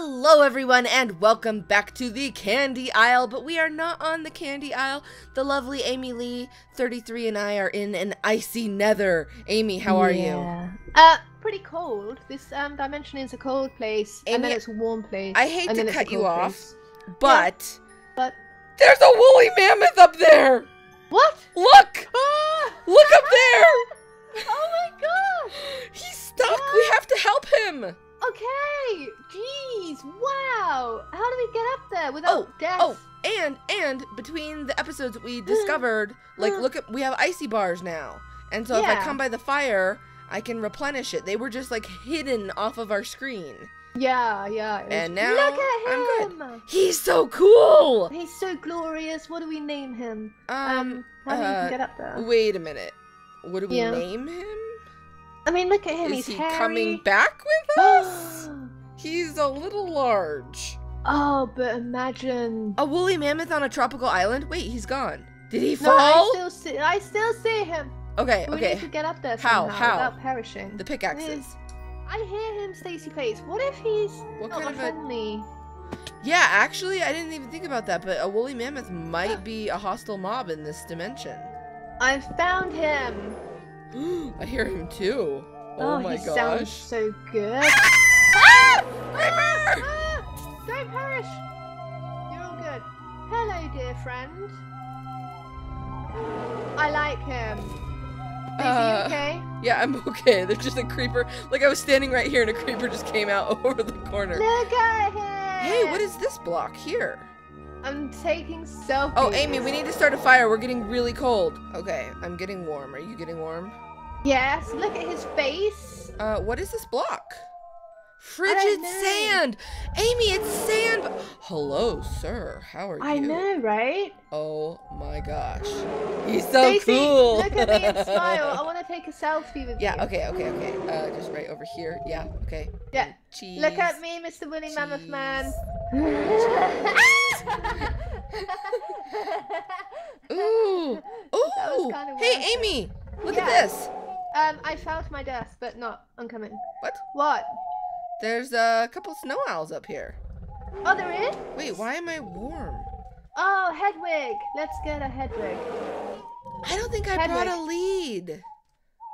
Hello, everyone, and welcome back to the Candy Isle. But we are not on the Candy Isle. The lovely Amy Lee, 33, and I are in an icy nether. Amy, how are you? Uh, pretty cold. This um dimension is a cold place, and then Amy, it's a warm place. I hate to cut you off, place. but But there's a woolly mammoth up there. what? Look! Ah! Look up there! Oh my gosh! He's stuck. We have to help him. Okay. Jeez. Wow. How do we get up there without Oh, death? Oh, and and between the episodes we discovered, like look at we have icy bars now. And so if I come by the fire, I can replenish it. They were just like hidden off of our screen. Yeah, yeah. And now look at I'm him. He's so cool. He's so glorious. What do we name him? Um, how do you uh, get up there? wait a minute. What do we Yeah. name him? I mean, look at him. Is He's he hairy. coming back with us? He's a little large. oh, but imagine. A woolly mammoth on a tropical island? Wait, he's gone. Did he fall? No, I still see. I still see him. okay, We need to okay. get up there How? somehow How? without perishing. The pickaxes. I hear him, Stacy Plays. What if he's What not kind of friendly? Yeah, actually, I didn't even think about that, but a woolly mammoth might be a hostile mob in this dimension. I found him. I hear him too. Oh, oh, my he sounds gosh. so good. Creeper! Don't perish. You're all good. Hello, dear friend. I like him. Is Uh, he okay? Yeah, I'm okay. There's just a creeper. Like I was standing right here and a creeper just came out over the corner. Look at him. Hey, what is this block here? I'm taking selfies. Oh, Amy, we need to start a fire. We're getting really cold. Okay, I'm getting warm. Are you getting warm? Yes. Look at his face. Uh, what is this block? Frigid sand! Amy, it's sand! Hello, sir. How are I you? I know, right? Oh my gosh. He's so Stacy, cool! look at me and smile. I want to take a selfie with yeah, you. Yeah, okay, okay, okay. Uh, just right over here. Yeah, okay. Yeah. Cheese. Look at me, Mr. Woolly Mammoth. Man. Ooh! Ooh! That was kinda hey. Amy! Look Yeah. at this! Um, I to my desk, but not. I'm coming. What? What? There's a couple snow owls up here. Oh, there is? Wait, why am I warm? Oh, Hedwig. Let's get a Hedwig. I don't think I brought a lead.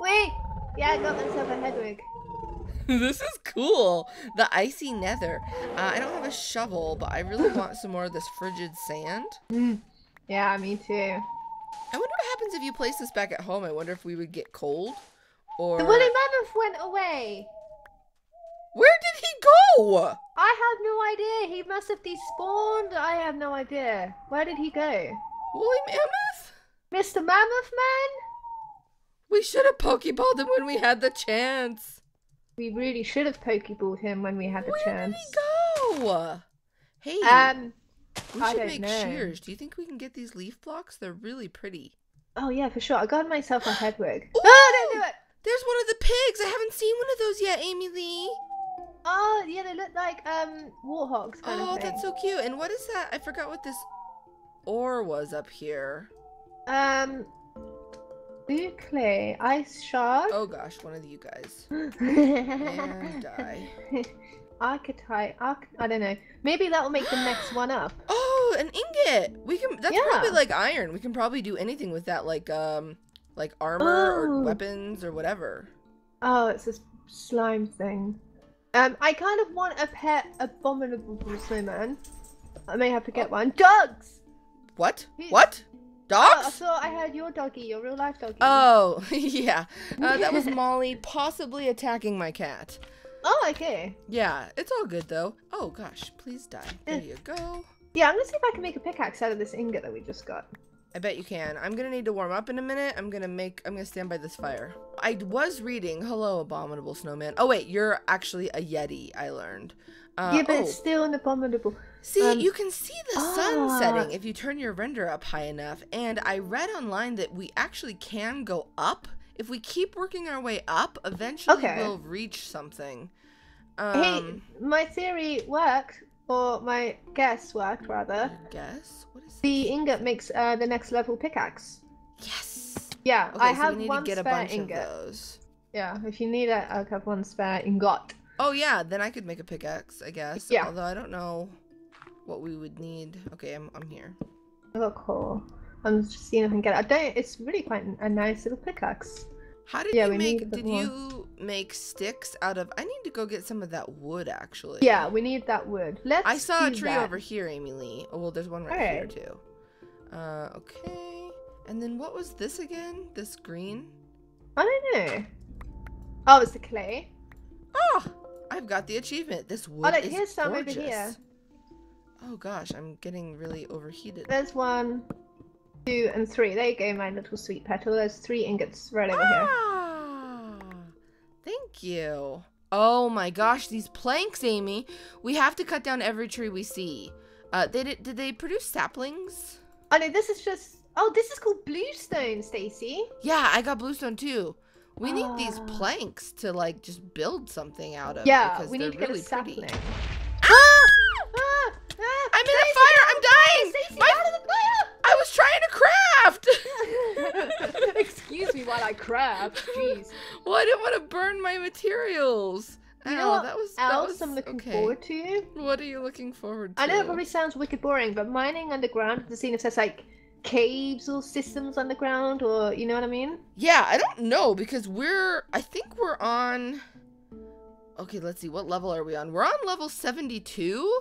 Wait. Yeah, I got myself a Hedwig. this is cool. The icy nether. Uh, I don't have a shovel, but I really want some more of this frigid sand. Yeah, me too. I wonder what happens if you place this back at home. I wonder if we would get cold. Or The Woolly Mammoth went away. Where did he go? I have no idea. He must have despawned. I have no idea. Where did he go? Woolly mammoth? Mr. Mammoth Man? We should have pokeballed him when we had the chance. We really should have pokeballed him when we had the Where chance. did he go? Hey, Um. we I should make know. shears. Do you think we can get these leaf blocks? They're really pretty. Oh yeah, for sure. I got myself a Hedwig. Ooh! Oh, don't do it. There's one of the pigs. I haven't seen one of those yet, Amy Lee. Oh yeah, they look like um warthogs kind Oh, of thing. that's so cute. And what is that? I forgot what this ore was up here. Um, blue clay, ice shard. Oh gosh, one of you guys. And die. Archetype. Arch- I don't know. Maybe that will make the next one up. Oh, an ingot. We can. That's Yeah. probably like iron. We can probably do anything with that, like um, like armor or Oh. weapons or whatever. Oh, it's this slime thing. Um, I kind of want a pet abominable snowman. I may have to get one. Dogs. What? He's- What? Oh, I Dogs? thought I had your doggy, your real life doggy. Oh, yeah. Uh, that was Molly possibly attacking my cat. Oh, okay. Yeah, it's all good though. Oh gosh, please die. There Eh. you go. Yeah, I'm gonna see if I can make a pickaxe out of this ingot that we just got. I bet you can. I'm gonna need to warm up in a minute. I'm gonna make. I'm gonna stand by this fire. I was reading. Hello, abominable snowman. Oh wait, you're actually a yeti. I learned. Uh, yeah, but oh, it's still an abominable. see, um, you can see the sun ah. setting if you turn your render up high enough. And I read online that we actually can go up if we keep working our way up. Eventually, Okay. we'll reach something. hey, Um, my theory worked, or my guess worked rather. Guess what is The ingot makes uh, the next level pickaxe. Yes. Yeah, Okay, I so have we need one to get a spare bunch ingot. of those. Yeah, if you need it, I'll have one spare ingot. Oh yeah, then I could make a pickaxe, I guess. Yeah. Although I don't know what we would need. Okay, I'm I'm here. Oh, cool. I'm just seeing if I can get it. I don't. It's really quite a nice little pickaxe. How did Yeah, you make? Did more. you make sticks out of? I need to go get some of that wood actually. Yeah, we need that wood. Let's. I saw a tree that. over here, Amy Lee. Oh well, there's one right here too. Uh, okay. And then what was this again? This green? I don't know. Oh, it's the clay. Oh, I've got the achievement. This wood oh, look, is here's some over here. Oh gosh, I'm getting really overheated. There's one, two, and three. There you go, my little sweet petal. There's three ingots right over here. Ah, thank you. Oh my gosh, these planks, Amy. We have to cut down every tree we see. Uh, they did, did they produce saplings? Oh no, this is just. Oh, this is called bluestone, Stacy. Yeah, I got bluestone too. We need these Ah. planks to like just build something out of. Yeah, because we they're need to get really a sapling. pretty. Ah! Ah! Ah! I'm in a fire. I'm dying. Stacy, My- out of the fire! I was trying to craft. Excuse me while I craft. Jeez. well, I didn't want to burn my materials. You know Ow, what that was that was I'm looking okay. forward to? What are you looking forward to? I know it probably sounds wicked boring, but mining underground, the scene if there's like caves or systems underground, or you know what I mean? Yeah, I don't know because we're I think we're on Okay, let's see. What level are we on? We're on level 72.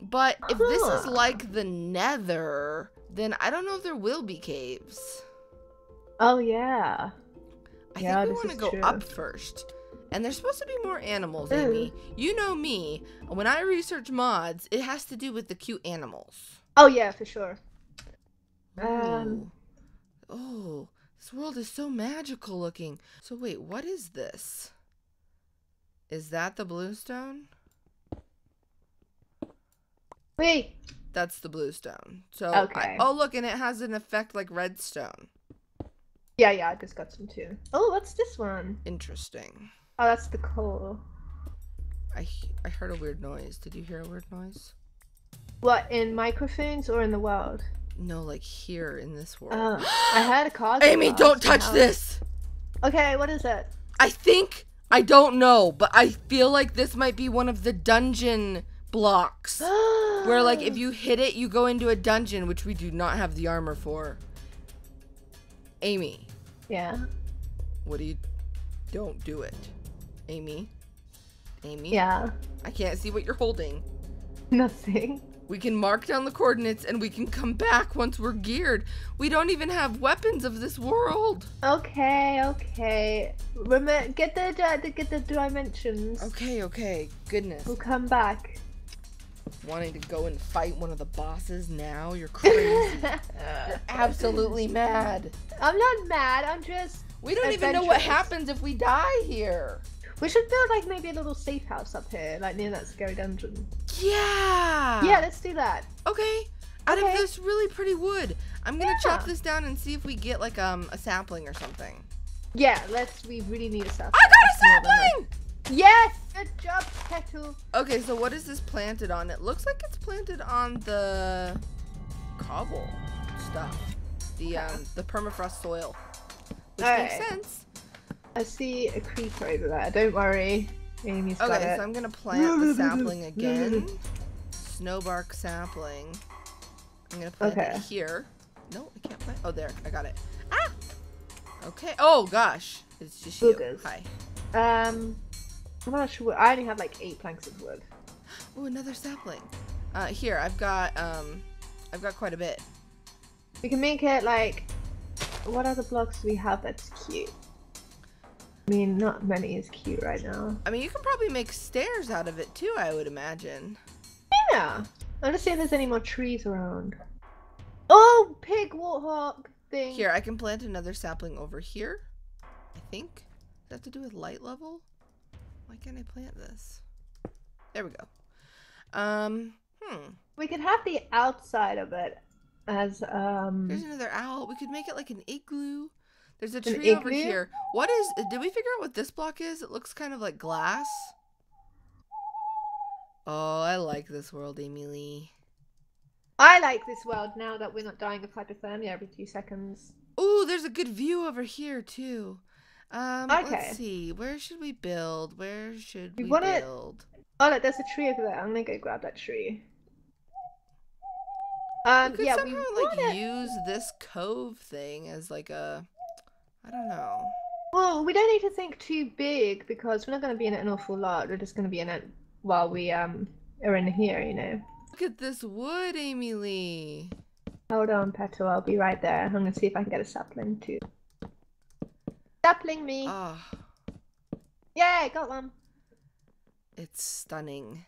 But if this is like the Nether, then I don't know if there will be caves. Oh yeah. I Yeah, think we want to go true. up first. And there's supposed to be more animals, Ooh. Amy. You know me. When I research mods, it has to do with the cute animals. Oh yeah, for sure. Um. Oh, this world is so magical looking. So wait, what is this? Is that the bluestone? Wait. That's the bluestone. So I- Okay. oh look, and it has an effect like redstone. Yeah, yeah, I just got some too. Oh, what's this one? Interesting. Oh, that's the coal. I I heard a weird noise. Did you hear a weird noise? What in microphones or in the world? No, like here in this world. Oh, I had a go Amy, don't touch house. this. Okay, what is it? I think I don't know, but I feel like this might be one of the dungeon blocks. Where like if you hit it, you go into a dungeon, which we do not have the armor for. Amy, Yeah. what do you don't do it. Amy. Amy. Yeah. I can't see what you're holding. Nothing. We can mark down the coordinates and we can come back once we're geared. We don't even have weapons of this world. Okay, okay. Remember, get uh, the get the dimensions. Okay, okay. Goodness. We'll come back. Wanting to go and fight one of the bosses now? You're crazy. You're absolutely mad. I'm not mad. I'm just. We don't even know what happens if we die here. We should build like maybe a little safe house up here, like near that scary dungeon. Yeah. Yeah, let's do that. Okay. Out of this really pretty wood, I'm gonna chop this down and see if we get like um a sapling or something. Yeah, let's. We really need a sapling. I got a More than that. sapling. Yes, good job, Petal. Okay, so what is this planted on? It looks like it's planted on the cobble stuff, the um the permafrost soil, which makes Alright. sense. I see a creeper over there. Don't worry, Amy's got Okay, it. so I'm gonna plant the sapling again. Snowbark sapling. I'm gonna plant Okay. it here. No, I can't plant. Oh, there. I got it. Ah! Okay. Oh, gosh. It's just you. Boogers. Hi. Um, I'm not sure. I only have like eight planks of wood. Oh, another sapling. Uh, here, I've got, um, I've got quite a bit. We can make it like. What other blocks do we have that's cute? I mean, not many is cute right now. I mean, you can probably make stairs out of it too, I would imagine. Yeah. I'm just seeing if there's any more trees around. Oh, pig warthog thing. Here, I can plant another sapling over here. I think. Does that have to do with light level? Why can't I plant this? There we go. Um, hmm. We could have the outside of it as um. There's another owl. We could make it like an igloo. There's a tree over here. What is? Did we figure out what this block is? It looks kind of like glass. Oh, I like this world, Amy Lee. I like this world now that we're not dying of hypothermia every two seconds. Ooh, there's a good view over here too. Um, Okay. let's see. Where should we build? Where should We we wanna- build? Oh, look, there's a tree over there. I'm gonna go grab that tree. Um, we could yeah, somehow we like wanna... use this cove thing as like a, I don't know. Well, we don't need to think too big because we're not gonna be in it an awful lot. We're just gonna be in it while we um are in here, you know. Look at this wood, Amy Lee. Hold on, Petal. I'll be right there. I'm gonna see if I can get a sapling too. Sapling me. Oh, Yay, got one. it's stunning.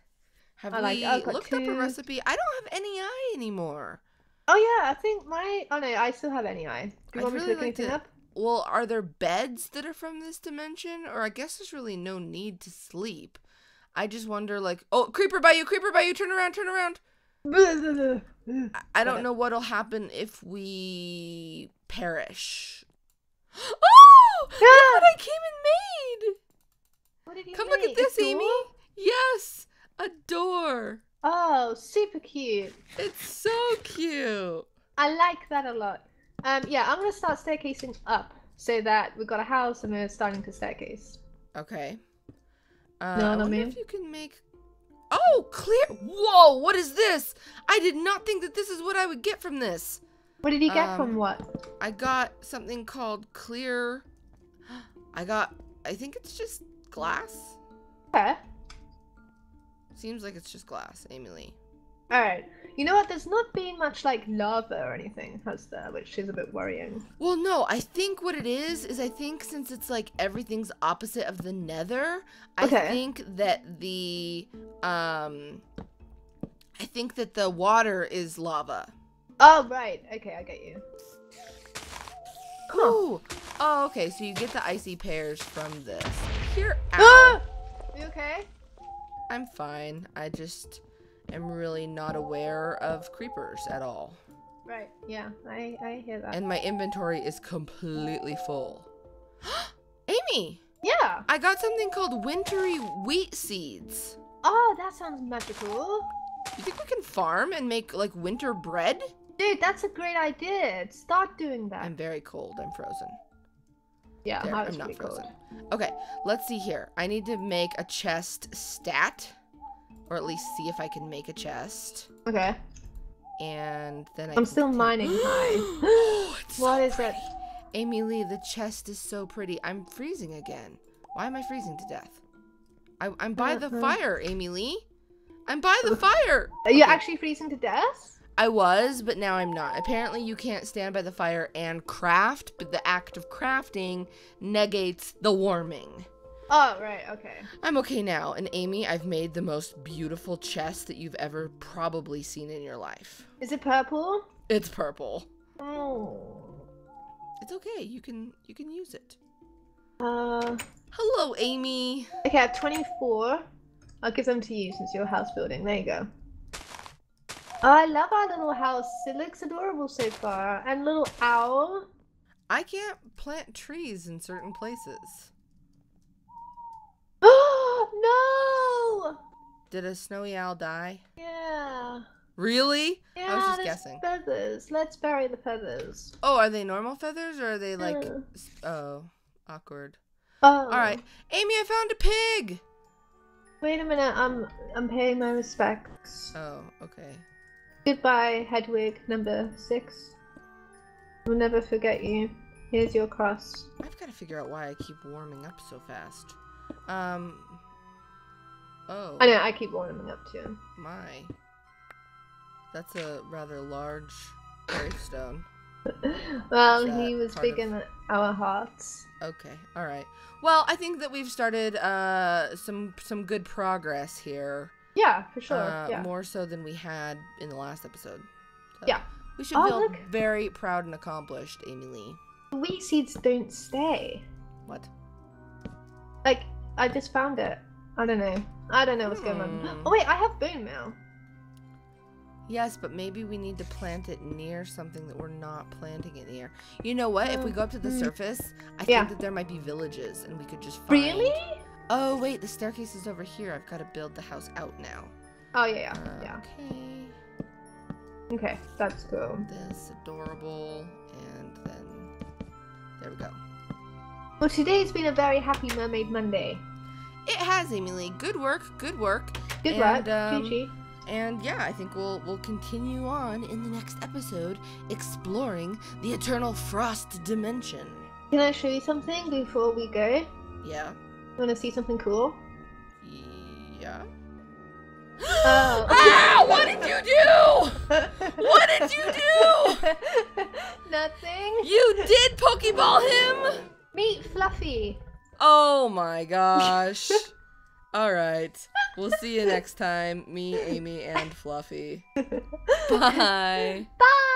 Have I we looked up a recipe? I don't have any eye anymore. Oh yeah, I think my. Oh no, I still have any eye. Do you I'd want me really to look like anything to- up? Well, are there beds that are from this dimension? Or I guess there's really no need to sleep. I just wonder, like, oh, creeper by you, creeper by you, turn around, turn around. I, I don't know what'll happen if we perish. Oh! Look Ah! what I came and made! What did you Come look at this, Amy. Yes, a door. Oh, super cute. It's so cute. I like that a lot. Um, yeah, I'm gonna start staircasing up so that we've got a house and we're starting to staircase. Okay. Uh, Know I what I wonder mean? if you can make. Oh, clear! Whoa! What is this? I did not think that this is what I would get from this. What did you get Um, from what? I got something called clear. I got. I think it's just glass. Okay. Seems like it's just glass, Amy Lee. Alright. You know what? There's not been much like lava or anything, has there? Which is a bit worrying. Well, no, I think what it is is I think since it's like everything's opposite of the nether, I think that the um I think that the water is lava. Oh, right. Okay, I get you. Come on. Oh, okay. So you get the icy pears from this. Here, ow. Ah! You okay? I'm fine. I just am really not aware of creepers at all. Right. Yeah, I, I hear that. And my inventory is completely full. Amy, yeah. I got something called wintry wheat seeds. Oh, that sounds magical. You think we can farm and make like winter bread? Dude, that's a great idea. Start doing that. I'm very cold. I'm frozen. yeah, There, I'm not frozen. cool. Okay, let's see here. I need to make a chest stat, or at least see if I can make a chest. Okay. And then I I'm still mining high. What so is it? pretty. Amy Lee, the chest is so pretty. I'm freezing again. Why am I freezing to death? I, I'm by the Uh-uh. fire, Amy Lee. I'm by the fire. Are you Okay. actually freezing to death? I was, but now I'm not. Apparently, you can't stand by the fire and craft, but the act of crafting negates the warming. Oh, right. Okay. I'm okay now, and Amy, I've made the most beautiful chest that you've ever probably seen in your life. Is it purple? It's purple. Oh. It's okay. You can you can use it. Uh. Hello, Amy. Okay, I have 24. I'll give them to you since you're house building. There you go. Oh, I love our little house. It looks adorable so far. And little owl. I can't plant trees in certain places. No! Did a snowy owl die? Yeah. Really? Yeah. I was just guessing. Feathers. Let's bury the feathers. Oh, are they normal feathers or are they like? Oh, awkward. Oh. All right, Amy, I found a pig. Wait a minute. I'm I'm paying my respects. Oh, okay. Goodbye, Hedwig number six. We'll never forget you. Here's your cross. I've got to figure out why I keep warming up so fast. Um. Oh. I know. I keep warming up too. My. That's a rather large gravestone. well, he was big of- in our hearts. Okay. All right. Well, I think that we've started uh some some good progress here. Yeah, for sure. uh, yeah. More so than we had in the last episode. So Yeah. We should Oh, feel look. very proud and accomplished, Amy Lee. Wheat seeds don't stay. What? Like, I just found it. I don't know. I don't know what's going on. Hmm. Oh wait, I have bone meal. Yes, but maybe we need to plant it near something that we're not planting it near. You know what? If we go up to the Mm. surface, I Yeah. think that there might be villages, and we could just find. Really? Oh wait, the staircase is over here. I've got to build the house out now. Oh yeah, Uh, yeah, yeah. Okay. Okay, that's cool. This adorable, and then there we go. Well, today's been a very happy Mermaid Monday. It has, Amy Lee. Good work. Good work. Good And, work, um. And yeah, I think we'll we'll continue on in the next episode exploring the eternal frost dimension. Can I show you something before we go? Yeah. You want to see something cool? Yeah. Oh. ah! What did you do? What did you do? Nothing. You did Pokeball him? Meet Fluffy. Oh my gosh. All right. We'll see you next time. Me, Amy, and Fluffy. Bye. Bye.